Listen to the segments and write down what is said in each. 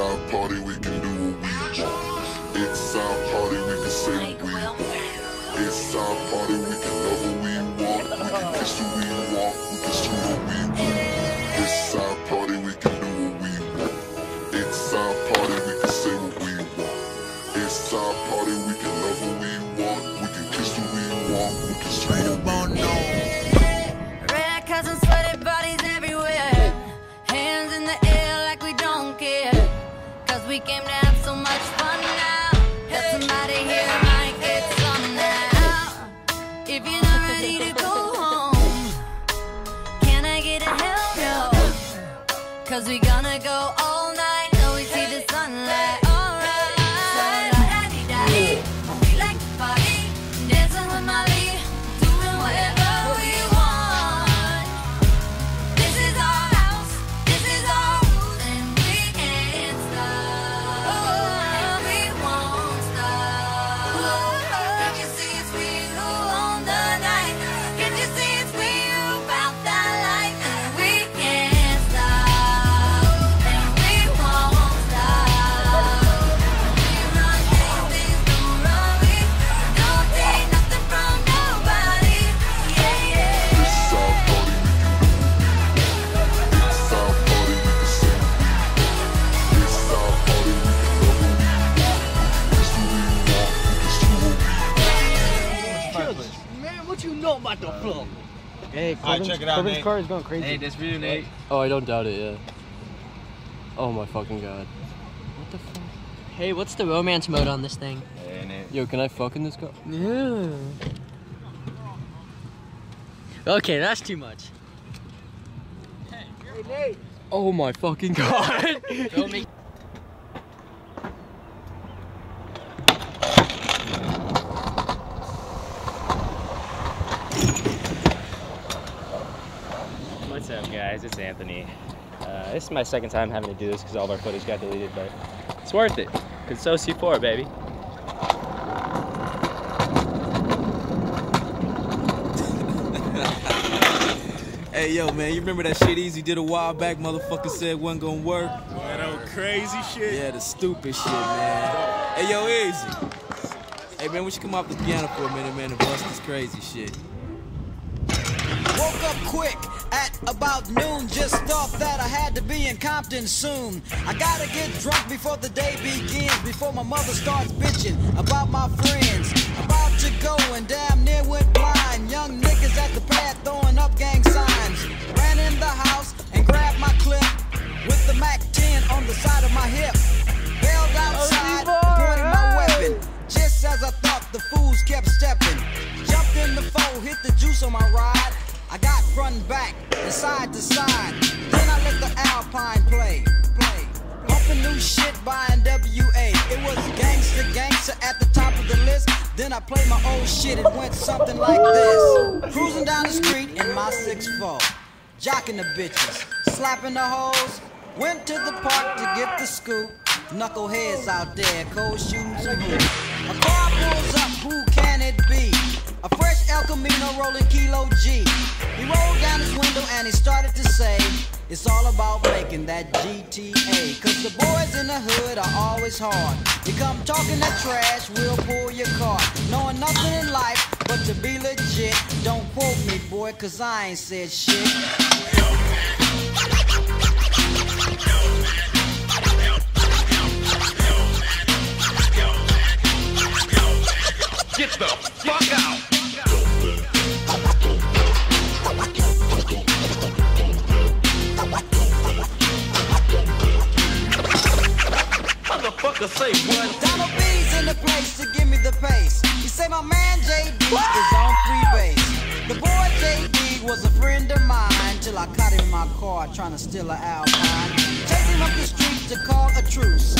It's our party, we can do what we want. It's our party, we can say what we want. It's our party, we Hey, Alright, Corbin's, check it out, Corbin's Nate. car is going crazy. Hey, this for you, Nate. oh, I don't doubt it, yeah. Oh my fucking god. What the fuck? Hey, what's the romance mode on this thing? Hey, Nate. Yo, can I fuck in this car? Yeah. Okay, that's too much. Oh my fucking god. Don't make. What's up, guys? It's Anthony. Uh, this is my second time having to do this because all of our footage got deleted, but it's worth it. Cause so C4, baby. Hey yo, man, you remember that shit Eazy did a while back? Motherfucker said it wasn't gonna work. That old crazy shit. Yeah, the stupid shit, man. Hey yo, Eazy. Hey man, we should come off the piano for a minute, man, and bust this crazy shit. Woke up quick at about noon. Just thought that I had to be in Compton soon. I gotta get drunk before the day begins. Before my mother starts bitching about my friends. About to go and damn near went blind. Young niggas at the pad throwing up gang signs. Ran in the house and grabbed my clip with the Mac 10 on the side of my hip. Bailed oh, outside, pointed my weapon. Just as I thought, the fools kept stepping. Jumped in the foe, hit the juice on my ride. I got front and back and side to side. Then I let the Alpine play, play. Bumping new shit by NWA. It was gangster, gangster at the top of the list. Then I played my old shit. It went something like this. Cruising down the street in my 6'4. Jocking the bitches, slapping the hoes. Went to the park to get the scoop. Knuckleheads out there, cold hoop. A car pulls up, who El Camino rolling Kilo G. He rolled down his window and he started to say, It's all about making that GTA. Cause the boys in the hood are always hard. You come talking that trash, we'll pull your car. Knowing nothing in life but to be legit. Don't quote me, boy, cause I ain't said shit. Get the fuck out. Motherfucker say what? Donald B's in the place to give me the pace. You say my man JD is on free base. The boy JD was a friend of mine till I caught him in my car trying to steal an Alpine. Chase him up the street to call a truce.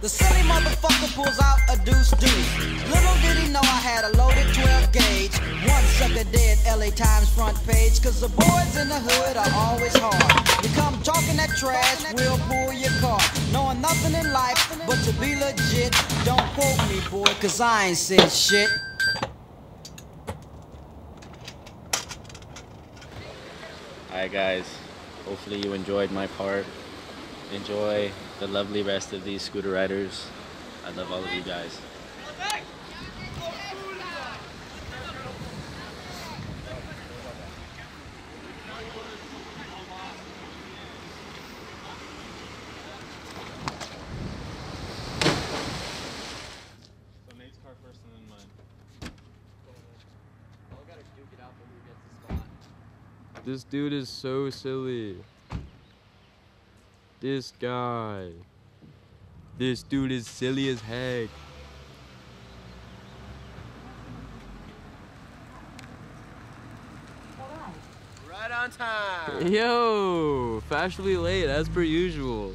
The silly motherfucker pulls out a deuce deuce. Little did he know I had a loaded 12 gauge. One sucker dead, LA Times front page. Cause the boys in the hood are always hard. You come talking that trash, we'll pull your car. Knowing nothing in life but to be legit. Don't quote me, boy, cause I ain't said shit. Alright guys, hopefully you enjoyed my part. Enjoy the lovely rest of these scooter riders. I love all of you guys. This dude is so silly. This guy. This dude is silly as heck. Right on time. Yo, fashionably late as per usual.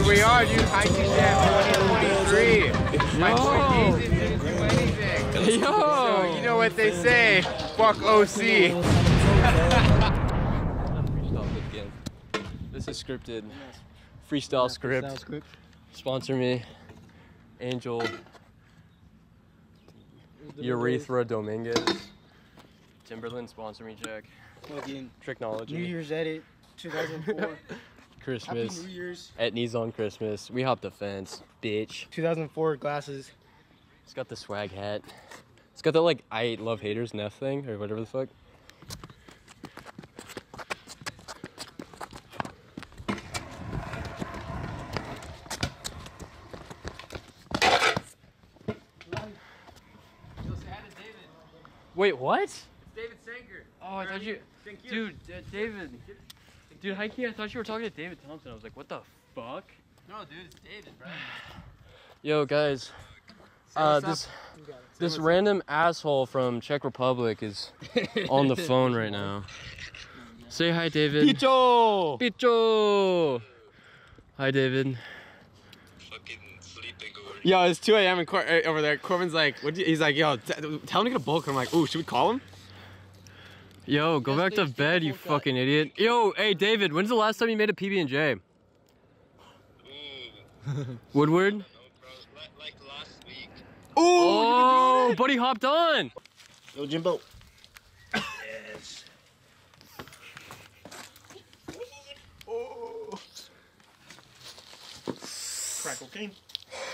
Here we are, dude. Hiking Jam 2023. My. Yo. So, you know what they say. Fuck OC. this is scripted. Freestyle script. Sponsor me. Angel. Urethra Dominguez. Timberland sponsor me, Jack. Fucking. Technology. New Year's edit, 2004. Christmas. Happy New Year's. On Christmas. We hopped the fence, bitch. 2004 glasses. It's got the swag hat. It's got the like I love haters Neff thing or whatever the fuck. Wait, what? It's David Sanker. Oh, I thought you, dude, uh, David. Dude, Hikey, I thought you were talking to David Thompson. I was like, what the fuck? No, dude, it's David, bro. Yo, guys. Uh, this this random asshole from Czech Republic is on the phone right now. Say hi, David. Picho! Picho! Hi, David. Yo, it's 2 a.m. Cor eh, over there. Corbin's like, what you, he's like, yo, tell him to get a book. I'm like, ooh, should we call him? Yo, go back to bed, you fucking idiot. Yo, hey, David, when's the last time you made a PB&J? Woodward? Like Ooh, oh, buddy hopped on. Yo, Jimbo. yes. oh. Crackle cane.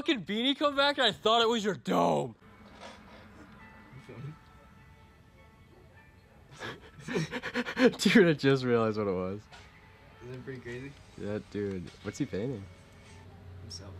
fucking beanie come back and I thought it was your dome. dude, I just realized what it was. Isn't it pretty crazy? Yeah, dude. What's he painting? Himself.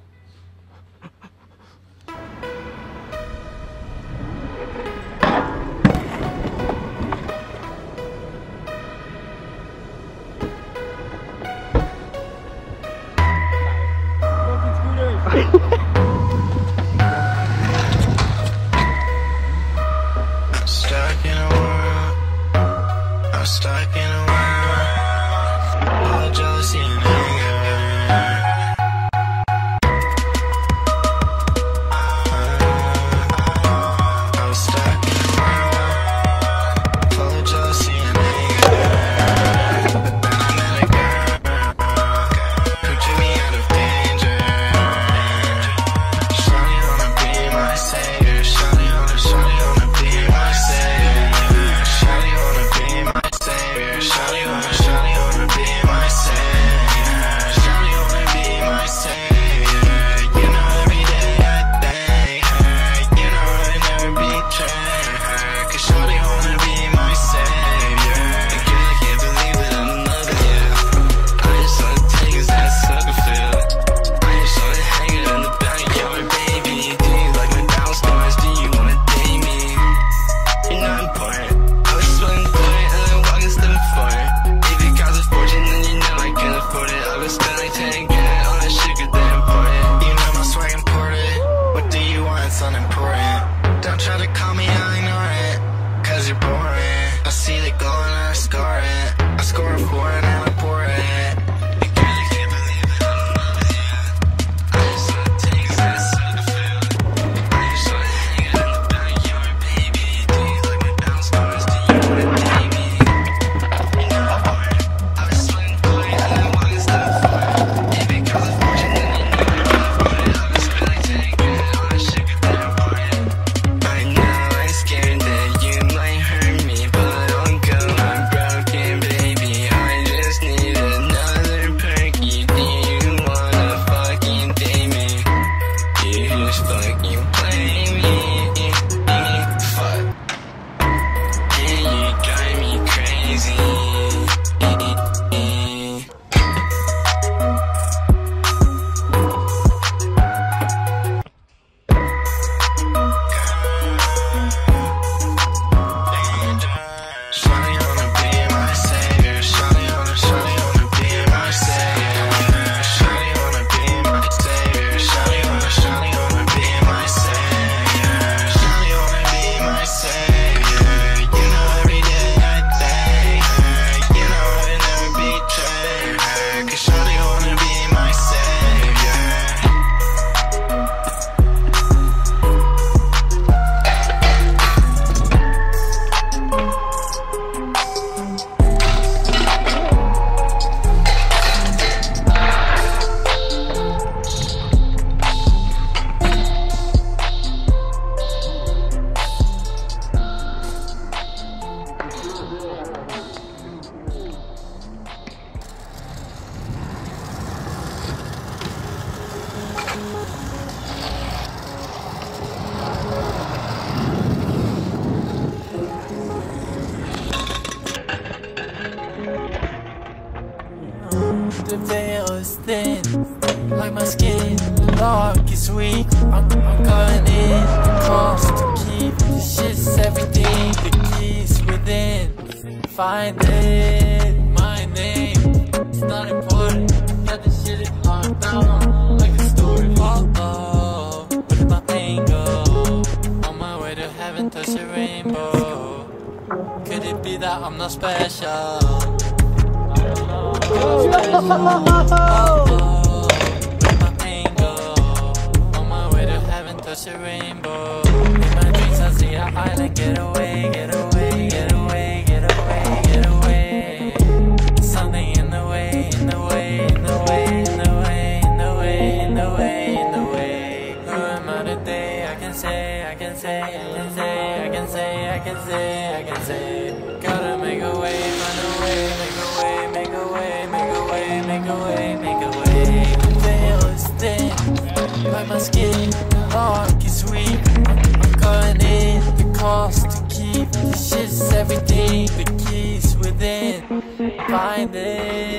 Skin lock is weak. I'm, I'm in the cost to keep. This shit's everything. The keys within. Find it.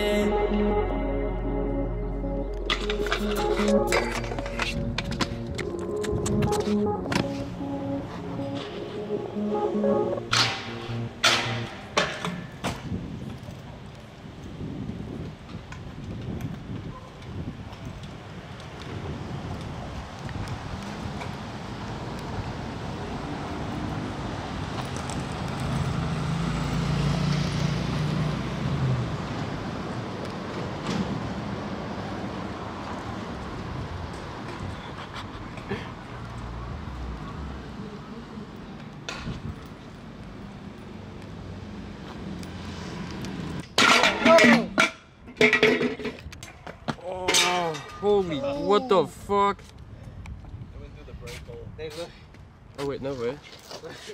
The fuck? Oh wait, no way.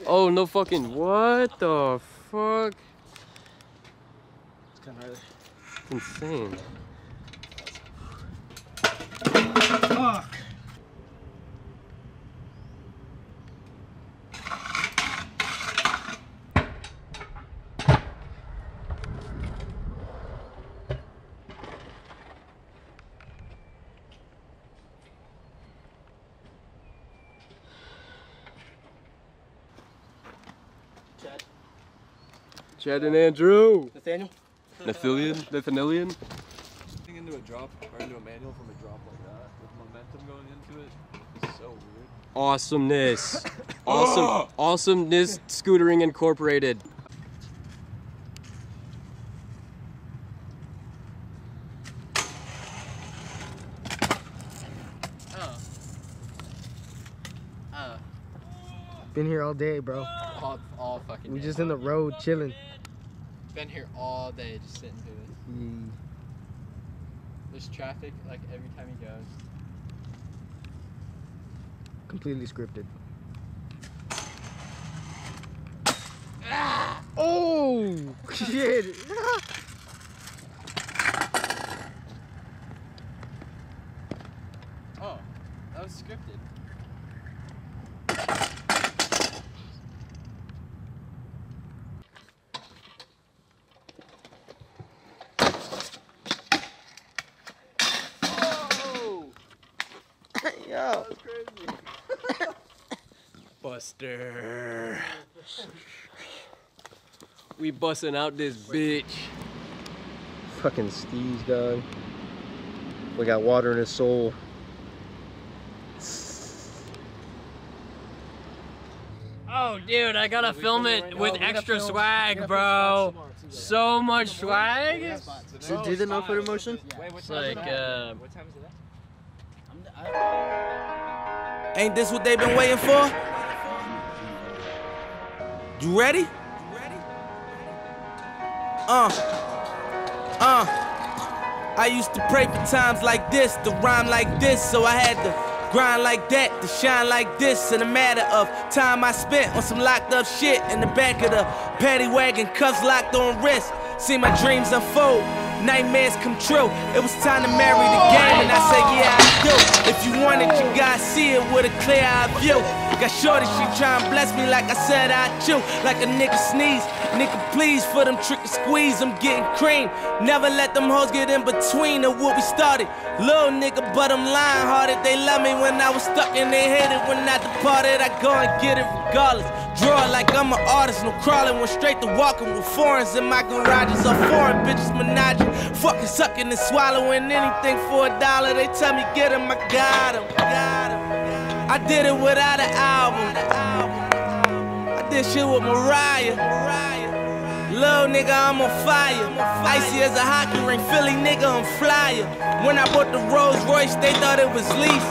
Oh, no fucking, what the fuck? It's kind of Insane. Fuck. Chad and Andrew. Nathaniel. Nathaniel? Nathaniel? Getting into a drop or into a manual from a drop like that with momentum going into it is so weird. Awesomeness. awesome. Awesomeness Scootering Incorporated. Oh. Oh. Been here all day, bro. All, all fucking We day. just in the road chilling. Been here all day just sitting through this. Mm. There's traffic like every time he goes. Completely scripted. Ah! Oh shit! Oh, that was scripted. Yo. Buster. We busting out this bitch. Fucking Steve's dog. We got water in his soul. Oh, dude, I gotta film it with extra swag, bro. So much swag. So do the no photo motion? It's like, uh, Ain't this what they've been waiting for? You ready? Uh. Uh. I used to pray for times like this, to rhyme like this, so I had to grind like that, to shine like this. In a matter of time I spent on some locked up shit in the back of the paddy wagon, cuffs locked on wrist. See my dreams unfold, nightmares come true. It was time to marry the game, and I said, Yeah, I do. If you want it, you gotta see it with a clear eye view. Got shorty, she tryna bless me like I said I chew. Like a nigga sneeze. Nigga, please, for them trick and squeeze, I'm getting cream. Never let them hoes get in between of what we started. Little nigga, but I'm lying hearted. They love me when I was stuck and they hated when I departed. I go and get it regardless. Draw like I'm an artist, no crawling, went straight to walking with foreigns in my garages. All foreign bitches menaging, fucking sucking and swallowing anything for a dollar. They tell me get him, I got him, got him. I did it without an album. I did shit with Mariah. Little nigga, I'm on fire. Icy as a hockey ring, Philly nigga, I'm flyer. When I bought the Rolls Royce, they thought it was lease.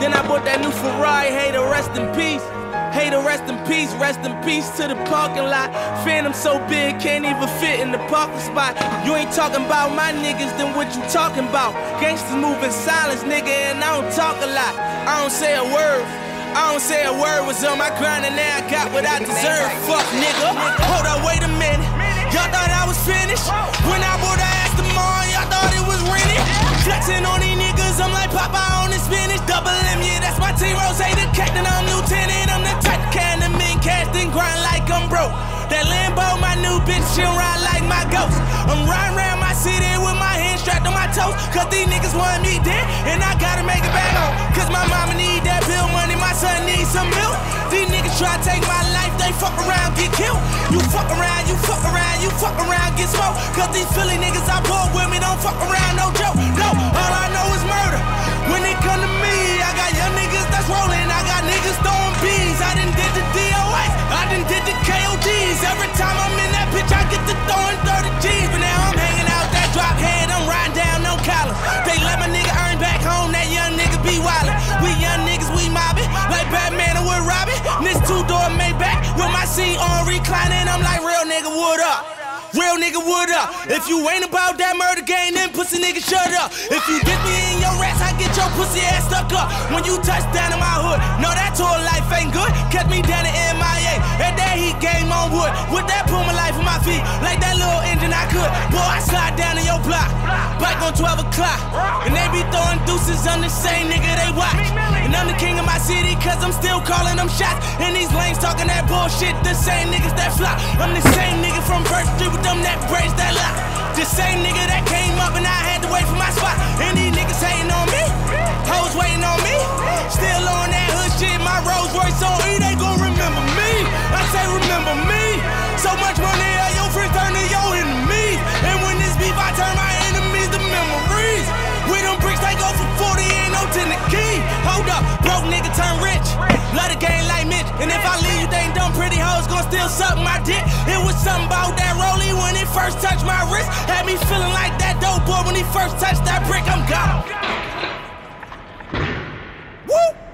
Then I bought that new Ferrari, hey, rest in peace. To rest in peace, rest in peace to the parking lot. Phantom so big, can't even fit in the parking spot. You ain't talking about my niggas, then what you talking about? Gangsters move in silence, nigga, and I don't talk a lot. I don't say a word. I don't say a word was on my grind and now I got what I deserve. Fuck nigga. Hold up, wait a minute. Y'all thought I was finished. When I bought the Aston Martin, y'all thought it was rented. Flexing on these niggas, I'm like Popeye on the spinach. Double M, yeah, she'll ride like my ghost. I'm riding around my city with my hands strapped on my toes. Cause these niggas want me dead, and I gotta make it back home. Cause my mama need that bill money, my son needs some milk. These niggas try to take my life, they fuck around, get killed. You fuck around, you fuck around, you fuck around, get smoked. Cause these Philly niggas I pull with me don't fuck around, no joke. No, all I know is murder. When it come to me, I got young niggas that's rolling, I got niggas throwing bees. I didn't did the I done did the KODs. Every time I'm in that bitch, I get to throwing 30 G's. But now I'm hanging out that drop head, I'm riding down no collar. They let my nigga earn back home, that young nigga be wildin'. We young niggas, we mobbing, like Batman and with Robin. This two door Maybach with my seat on reclining, I'm like, real nigga, what up? Real nigga, what up? If you ain't about that murder game, then pussy nigga, shut up. If you get me in your rats, I get your pussy ass stuck up. When you touch down in my hood, no, that tour life ain't good. Catch me down in At that heat game on wood. With that Puma life on my feet, like that little engine I could. Boy, I slide down in your block, bike on 12 o'clock. And they be throwing deuces on the same nigga they watch. And I'm the king of my city, cause I'm still calling them shots. And these lanes talking that bullshit, the same niggas that flop. I'm the same nigga from First Street with them that braids that lock. The same nigga that came up and I had to wait for my spot. And these niggas hating on me, hoes waiting on me. Still on that hood shit, my Rolls Royce on E, they gon' remember me. Say remember me. So much money, all your friends turn to your enemies. And when this beef, I turn my enemies to memories. With them bricks, they go for 40, ain't no 10 the key. Hold up, broke nigga turn rich. Love the game like Mitch. And if I leave, you think dumb pretty hoes gon' still suck my dick. It was something about that rollie when it first touched my wrist. Had me feeling like that dope boy when he first touched that brick. I'm gone. Woo!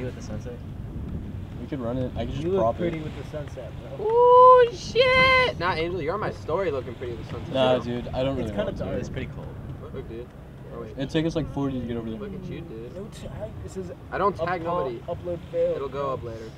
pretty with the sunset? We could run it. I could just you prop look pretty with the sunset, bro. Oh shit! Nah, Angel, you're on my story looking pretty with the sunset. Nah, bro. dude, I don't it's really. It's kind of dark. It's pretty cold. Look, dude. Oh, It'd take us like 40 to get over there. Look at you, dude. No tag. This is. I don't tag nobody. Upload failed. It'll go up later.